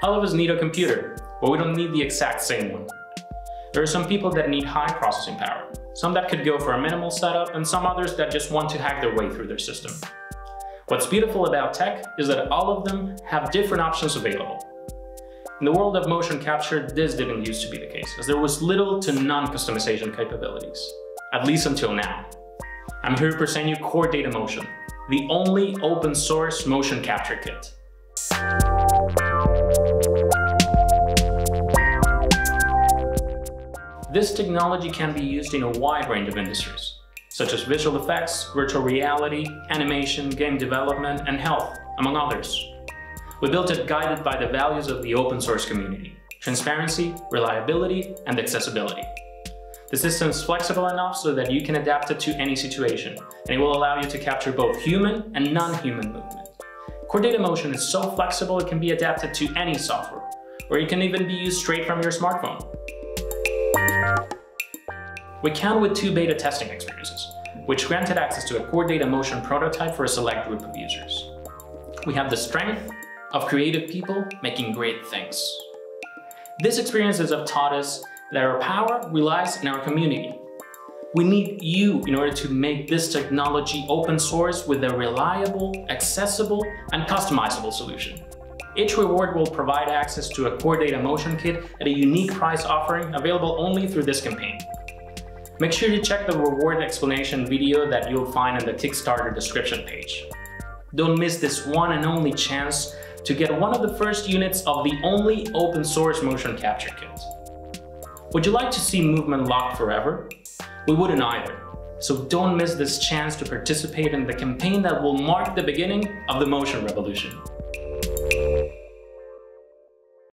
All of us need a computer, but we don't need the exact same one. There are some people that need high processing power, some that could go for a minimal setup, and some others that just want to hack their way through their system. What's beautiful about tech is that all of them have different options available. In the world of motion capture, this didn't used to be the case, as there was little to none customization capabilities, at least until now. I'm here to present you Chordata Motion, the only open source motion capture kit. This technology can be used in a wide range of industries, such as visual effects, virtual reality, animation, game development, and health, among others. We built it guided by the values of the open source community, transparency, reliability, and accessibility. The system is flexible enough so that you can adapt it to any situation, and it will allow you to capture both human and non-human movement. Chordata Motion is so flexible it can be adapted to any software, or it can even be used straight from your smartphone. We count with two beta testing experiences, which granted access to a Chordata motion prototype for a select group of users. We have the strength of creative people making great things. These experiences have taught us that our power relies in our community. We need you in order to make this technology open source with a reliable, accessible, and customizable solution. Each reward will provide access to a Chordata motion kit at a unique price offering available only through this campaign. Make sure to check the reward explanation video that you'll find in the Kickstarter description page. Don't miss this one and only chance to get one of the first units of the only open source motion capture kit. Would you like to see movement locked forever? We wouldn't either. So don't miss this chance to participate in the campaign that will mark the beginning of the motion revolution.